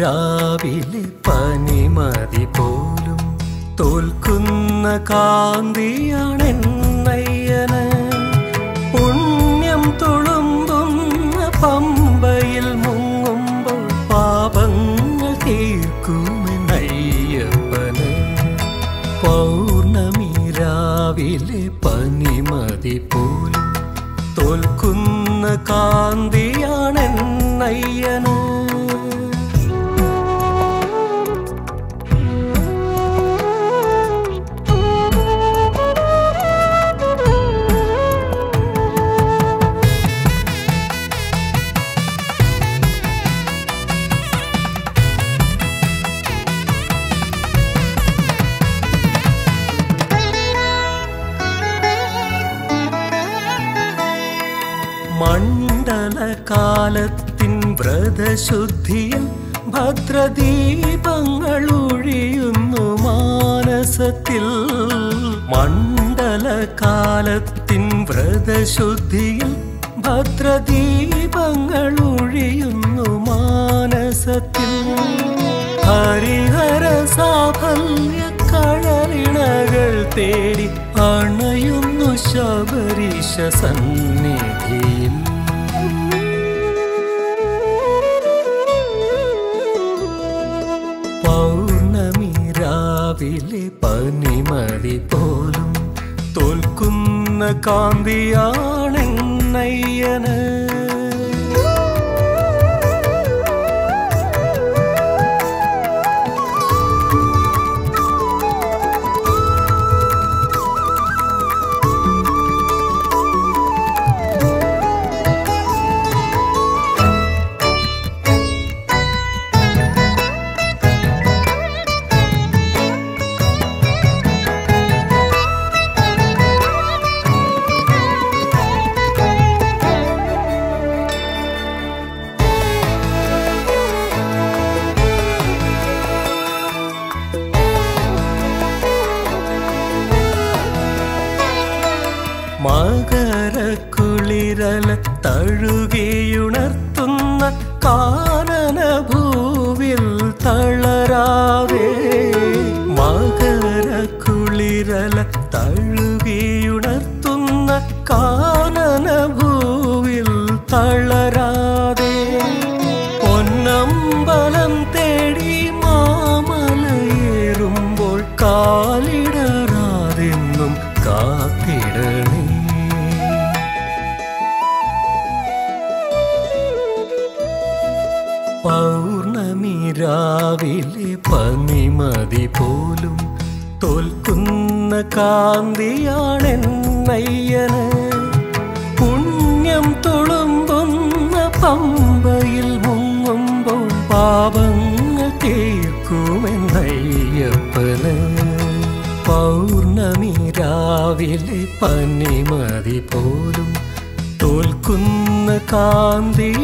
രാവിലെ പനിമതി പോലും തോൽക്കുന്ന കാന്തിയാണെന്നയ്യന് പുണ്യം തുളുമ്പുന്ന പമ്പയിൽ മുങ്ങുമ്പോൾ പാപങ്ങൾ തീർക്കുമെന്നയ്യപ്പന്. പൗർണമി രാവിലെ പനിമതി പോലും തോൽക്കുന്ന കാന്തിയാണെന്നയ്യന്. മണ്ഡലകാലത്തിൻ വ്രതശുദ്ധിയിൽ ഭദ്രദീപങ്ങൾ ഒഴിയുന്നു മാനസത്തിൽ. മണ്ഡലകാലത്തിൻ വ്രതശുദ്ധിയിൽ ഭദ്രദീപങ്ങൾ ഒഴിയുന്നു മാനസത്തിൽ. ഹരിഹര സാഫല്യ കഴലിണകൾ തേടി അണയുന്നു ശബരീശ സന്നിധിയിൽ രാവിലെ പനിമതി പോലും തോൽക്കുന്ന കാന്തിയാണെന്നയ്യന്. മകരക്കുളിരല തഴുകിയുണർത്തുന്ന കാനന ഭൂവിൽ മകര മകരക്കുളിരല തഴുകിയുണർത്തുന്ന കാനന ഭൂവിൽ തളരാതെ പൊന്നമ്പലം തേടി മാമലയേറുമ്പോൾ കാലിടറാതെന്നും കാത്തിടണേ. പൗർണമി രാവിലെ പനിമതി പോലും തോൽക്കുന്ന കാന്തിയാണെന്നയ്യന്. പുണ്യം തുളുമ്പുന്ന പമ്പയിൽ മുങ്ങുമ്പോൾ പാപങ്ങൾ തീർക്കുമെന്നയ്യപ്പന് പൗർണമി രാവിലെ പനിമതി പോലും തോൽക്കുന്ന കാന്തിയാണെന്നയ്യന്.